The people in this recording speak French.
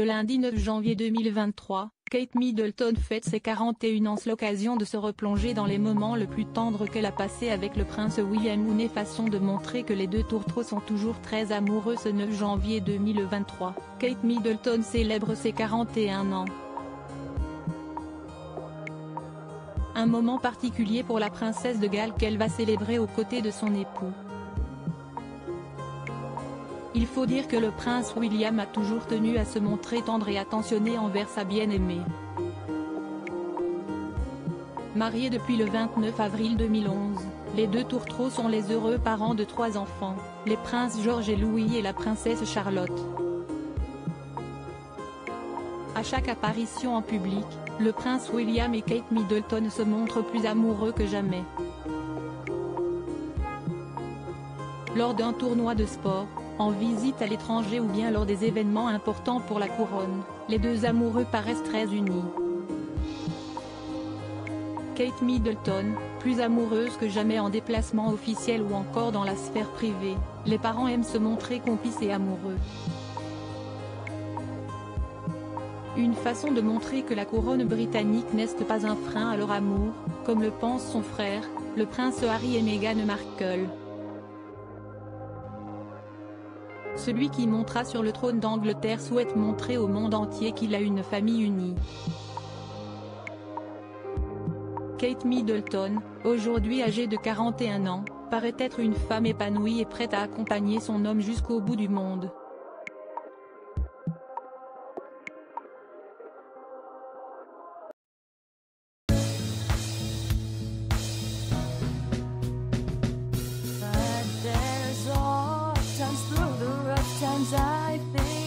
Le lundi 9 janvier 2023, Kate Middleton fête ses 41 ans l'occasion de se replonger dans les moments le plus tendres qu'elle a passé avec le prince William une façon de montrer que les deux tourtereaux sont toujours très amoureux ce 9 janvier 2023, Kate Middleton célèbre ses 41 ans. Un moment particulier pour la princesse de Galles qu'elle va célébrer aux côtés de son époux. Il faut dire que le prince William a toujours tenu à se montrer tendre et attentionné envers sa bien-aimée. Mariés depuis le 29 avril 2011, les deux tourtereaux sont les heureux parents de trois enfants, les princes George et Louis et la princesse Charlotte. À chaque apparition en public, le prince William et Kate Middleton se montrent plus amoureux que jamais. Lors d'un tournoi de sport, en visite à l'étranger ou bien lors des événements importants pour la couronne, les deux amoureux paraissent très unis. Kate Middleton, plus amoureuse que jamais en déplacement officiel ou encore dans la sphère privée, les parents aiment se montrer complices et amoureux. Une façon de montrer que la couronne britannique n'est pas un frein à leur amour, comme le pense son frère, le prince Harry et Meghan Markle. Celui qui montera sur le trône d'Angleterre souhaite montrer au monde entier qu'il a une famille unie. Kate Middleton, aujourd'hui âgée de 41 ans, paraît être une femme épanouie et prête à accompagner son homme jusqu'au bout du monde. I think